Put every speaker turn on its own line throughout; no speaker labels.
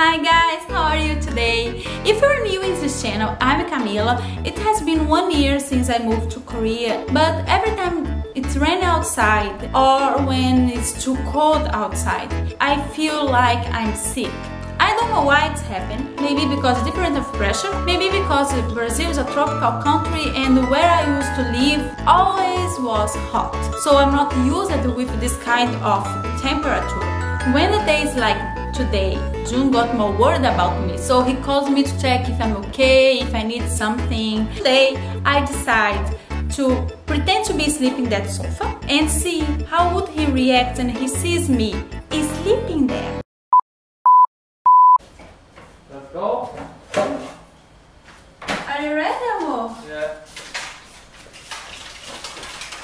Hi guys, how are you today? If you're new in this channel, I'm Camila. It has been one year since I moved to Korea, but every time it's rain outside or when it's too cold outside, I feel like I'm sick. I don't know why it's happened. Maybe because different of pressure. Maybe because Brazil is a tropical country and where I used to live always was hot. So I'm not used with this kind of temperature. When the day is like today. Jun got more worried about me, so he calls me to check if I'm okay, if I need something. Today, I decide to pretend to be sleeping that sofa and see how would he react when he sees me sleeping there.
Let's go.
Are you ready, amor?
Yeah.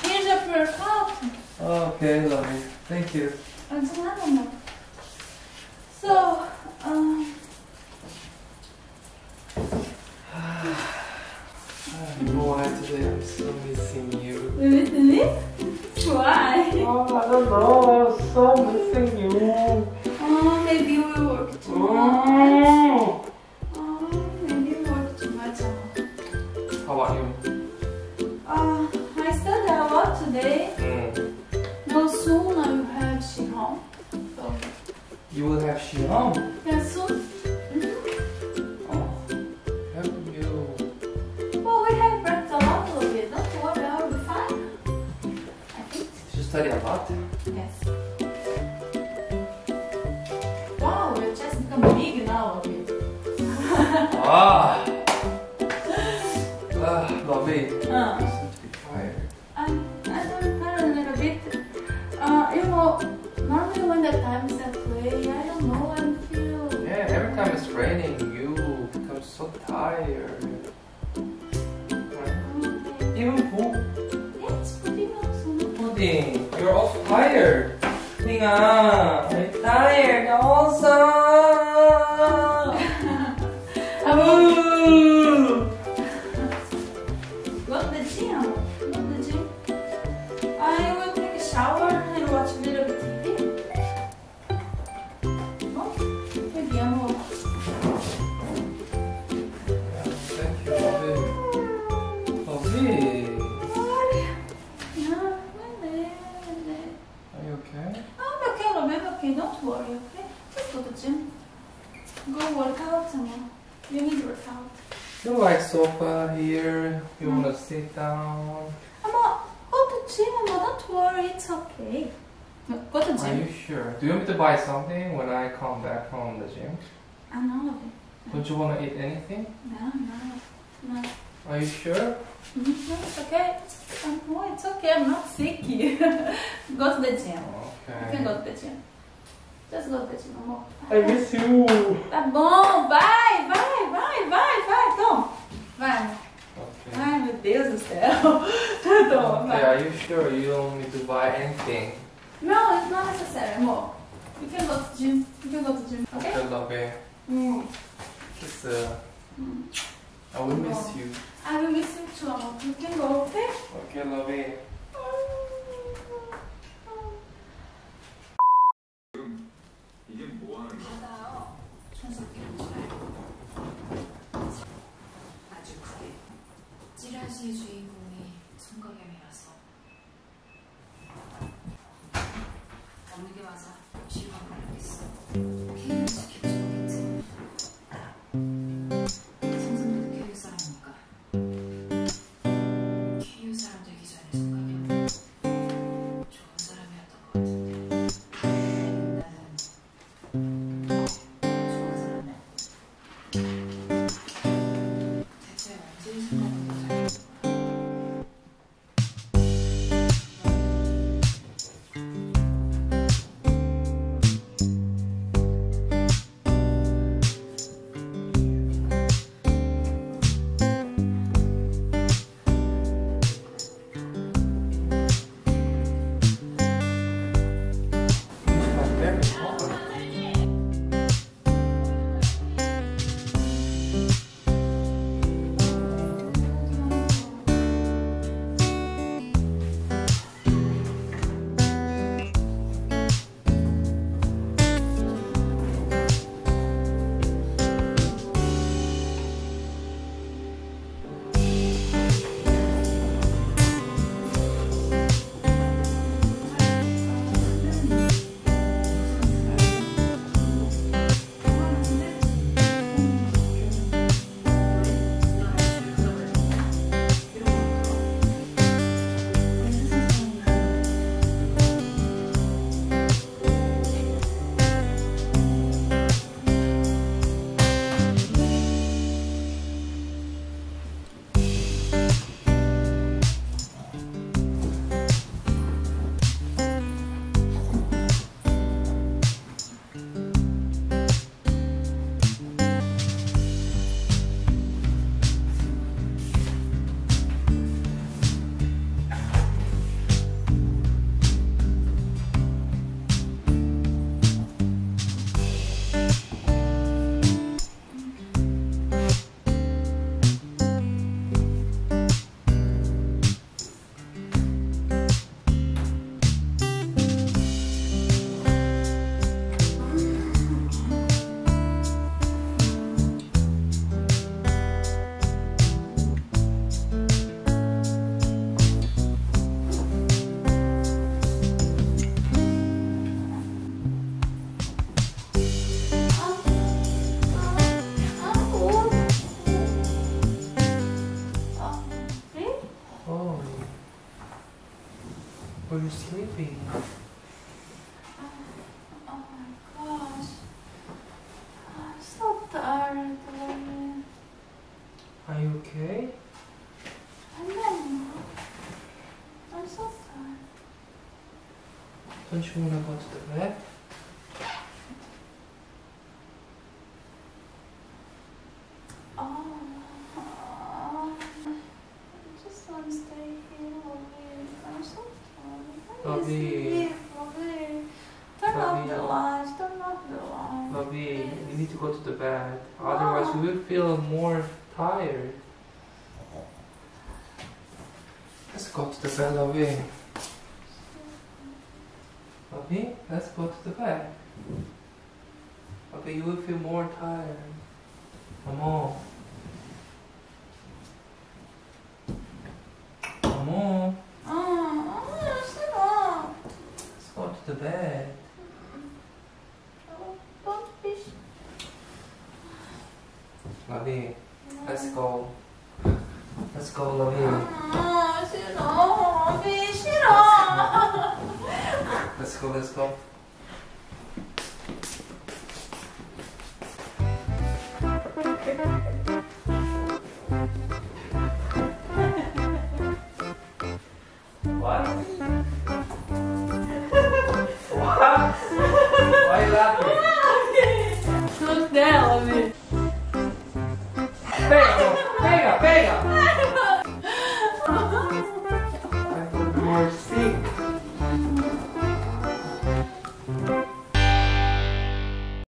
Here's your workout.
Okay, lovely. Thank you.
Nada, amor. So, um,
Why today I'm so missing you.
you miss me? Why?
Oh, I don't know. I'm so missing you.
Oh, maybe we work too much.
Oh.
Maybe you work too much.
How about you?
Uh, I studied a lot today.
Mm.
No, soon I will have she home. So,
You will have
yeah, soon. Yes. Wow, your chest become big now, okay?
Ah. Ah, lovely.
Uh,
You seem to be tired.
I'm, I'm tired a little bit. Uh, you know, normally when the time is that way, I don't know, I feel.
Yeah, every time it's raining, you become so tired. Pudding, you're all tired. 아, I'm tired also. Okay.
Don't worry, okay? Just go to the gym. Go work out, amor. You need to work out.
You like sofa here? You wanna sit down?
Amor, go to the gym, amor. Don't worry, it's okay. Go to the
Are you sure? Do you want me to buy something when I come back from the gym?
I know, love.
Don't you wanna eat anything?
No, no, no.
Are you sure?
Mhm, No, it's okay. Um, no, it's okay. I'm not sick. go to the gym. Okay. You can go to the gym. Just go to the gym, amor.
I miss you.
Tá bom, vai, vai, vai, vai, vai, Tom. Vai.
Okay.
Ai, meu Deus do céu. Bom,
Okay,
vai.
are you sure you don't want me to buy anything?
No, it's not necessary, amor. You can go to gym. You can go to gym, okay?
Okay, lovely.
Mm.
이게 뭐 하는 거야?
받아요. 잘.
아주 크게 찌라시의 주인공이 송가겸이라서
you're sleeping.
Oh, oh my gosh. I'm so tired,
Are you okay?
I don't. I'm so tired.
Don't you wanna go to the bed?
Oh, I just want to stay here, Lovey. I'm so tired. I need to
Lovey.
Lovey. Turn off the lights. Turn off the lights.
Bobby, you need to go to the bed. Ah. Otherwise, you will feel more tired. Let's go to the bed, Bobby. Bobby, let's go to the bed. Bobby, you will feel more tired. Come on. Come on.
Oh, 싫어.
Let's go to the bed. Lovey, let's go. Let's go,
Lovey.
Let's go, let's go.